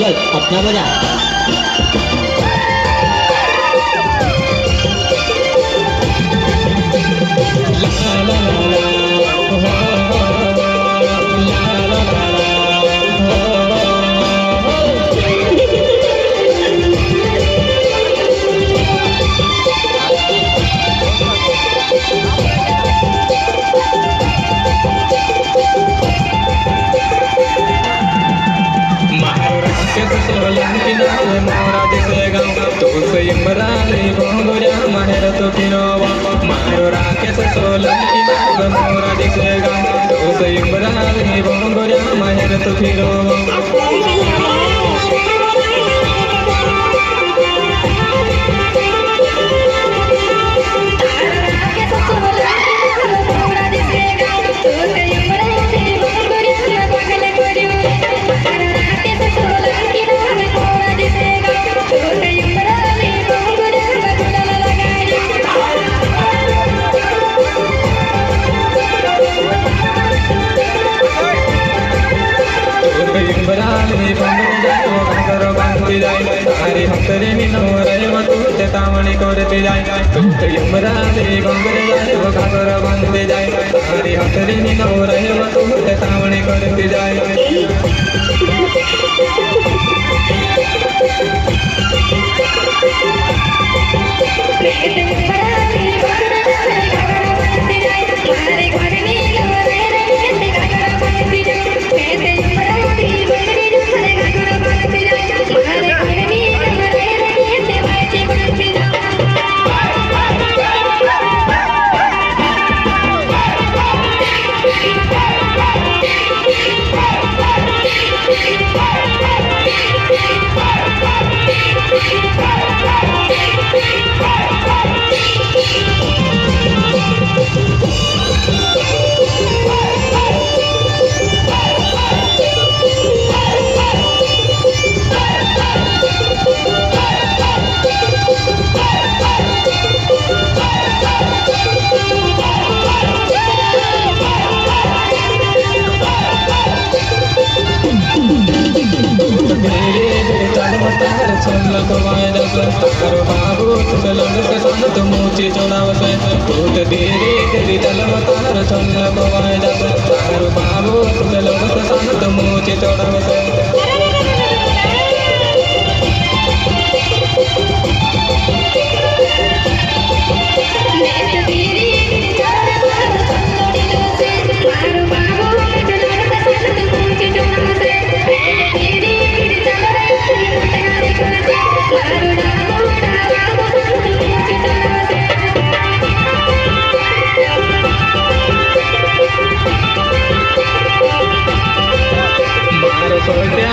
चल अपना बजा। तोच इम्राली बोंगोऱ्या माहेर तो फिरोवा मारो राकेश सोलंकी नाव मोरा दिसे गाव तोच इम्राली बोंगोऱ्या माहेर जाए फिरोवा इम्राली बोंगोऱ्या काकर बांधती जाय अरे हक्तरे निनो रेव तू तावणी करते जाए। तू इम्राली बोंगोऱ्या काकर बांधते जाय अरे हक्तरे निनो रेव तू ते तावणी करते जाय मोची चौडावस भूत देरे तेरी तलवतार चंद्र कवाय जस बाबू तुझे लोग संत मोची चौडावस Okay.